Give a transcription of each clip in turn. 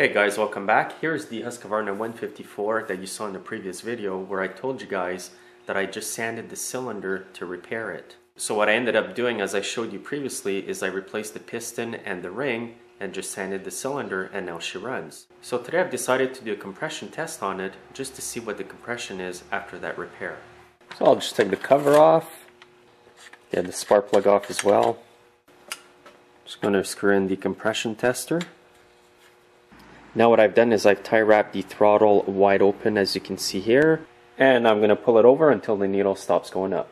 Hey guys, welcome back. Here's the Husqvarna 154 that you saw in the previous video where I told you guys that I just sanded the cylinder to repair it. So what I ended up doing as I showed you previously is I replaced the piston and the ring and just sanded the cylinder and now she runs. So today I've decided to do a compression test on it just to see what the compression is after that repair. So I'll just take the cover off, get the spark plug off as well. Just going to screw in the compression tester. Now what I've done is I've tie wrapped the throttle wide open as you can see here and I'm going to pull it over until the needle stops going up.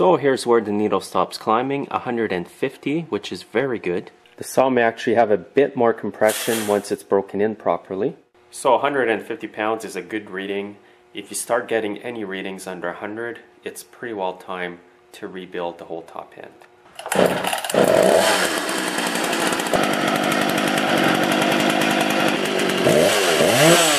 So here's where the needle stops climbing, 150, which is very good. The saw may actually have a bit more compression once it's broken in properly. So 150 pounds is a good reading. If you start getting any readings under 100, it's pretty well time to rebuild the whole top end. Yeah.